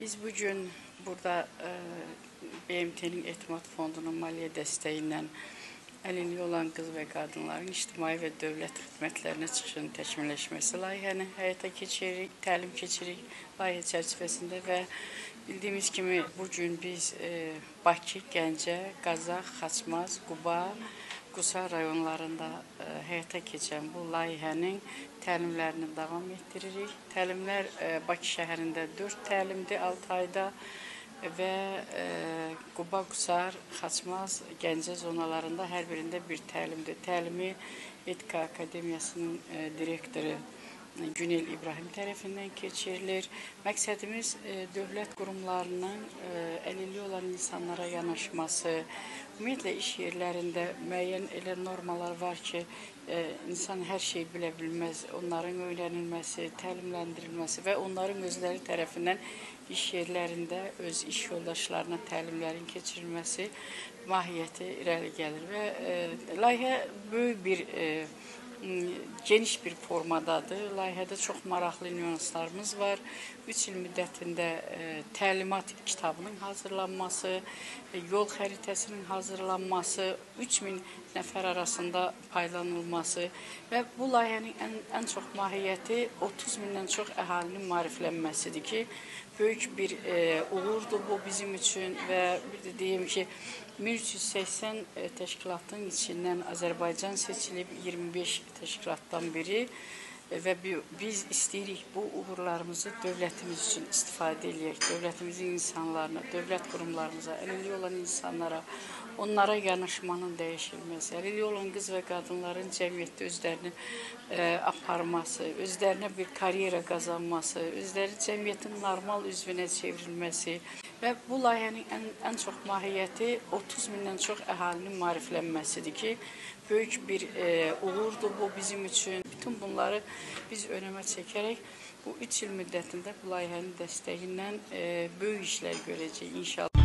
Biz bugün burada e, BMT'nin Etimat Fondu'nun maliye desteğiyle əlilliyi olan qız və qadınların ictimai və dövlət xidmətlərinə çıxışının təkmilləşməsi layihəni həyata keçiririk, təlim keçiririk layihə çərçivəsində və bildiyimiz kimi bu gün biz e, Bakı, Gəncə, Qazax, Xaçmaz, Quba, Qusar rayonlarında e, həyata keçən bu layihənin təlimlərini davam etdiririk. Təlimlər e, Bakı şəhərində 4 təlimdir 6 ayda və e, Quba, Qusar, Xaçmaz, Gəncə zonalarında hər birində bir təlimdir. Təlimi Etika Akademiyasının direktoru Günel İbrahim tərəfindən keçirilir. Məqsədimiz e, dövlət qurumlarının e, əlilliyi olan insanlara yanaşması, ümumiyyətlə iş yerlərində müəyyən elə normalar var ki, e, insan hər şeyi bilə bilməz. Onların öyrənilməsi, təlimləndirilməsi və onların özləri tərəfindən iş yerlərində öz iş yoldaşlarına təlimlərin keçirilməsi mahiyyəti irəli gəlir və layihə böyük bir geniş bir formadadır. Layihədə çox maraqlı nüanslarımız var. 3 il müddətində e, təlimat kitabının hazırlanması, e, yol xəritəsinin hazırlanması, 3000 nəfər arasında paylanılması və bu layihənin ən, ən çox mahiyyəti 30 mindən çox əhalinin maariflənməsidir ki, böyük bir e, uğurdur bu bizim üçün və bir də deyim ki, 1380 e, təşkilatın içindən Azərbaycan seçilib 25 təşkilatdan biri e, və biz istəyirik bu uğurlarımızı dövlətimiz üçün istifadə eləyək. Dövlətimizin insanlarına, dövlət qurumlarımıza, əlilliyi olan insanlara, onlara yanaşmanın dəyişilməsi, əlilliyi olan qız və qadınların cəmiyyətdə özlərini e, aparması, özlərinə bir karyera qazanması, özləri cəmiyyətin normal üzvünə çevrilməsi və bu layihənin ən, ən çox mahiyyəti 30 mindən çox əhalinin maariflənməsidir ki, böyük bir e, uğurdur bu bizim üçün. Bütün bunları biz önəmə çəkərək bu 3 il müddətində bu layihənin dəstəyi ilə e, böyük işlər görəcəyik inşallah.